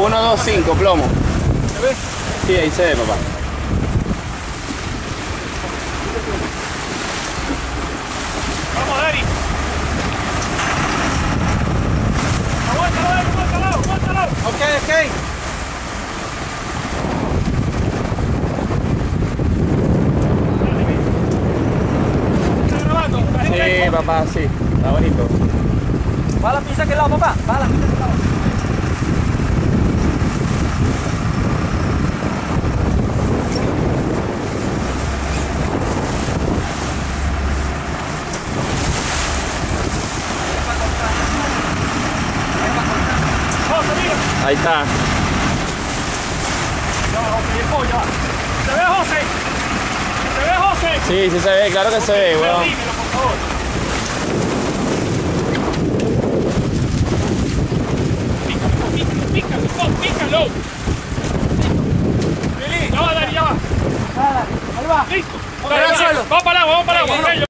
1, 2, 5, plomo. ¿Se ve? Sí, ahí se ve, papá. Vamos, Dani. Aguántalo, Dani, aguántalo, aguántalo. Ok, ok. Sí, papá, sí. Está bonito. Va la pizza que lado, papá. Va la pizza que lado. Ahí está. Ya va, José, llegó, ya va. ¿Se ve, José? ¿Se ve, José? Sí, sí se ve, claro que se ve, weón. dímelo, por favor. Pícalo, pícalo, pícalo, pícalo. Ya va, Dani, ya va. Ahí va. Listo. Vamos para el agua, vamos para el agua.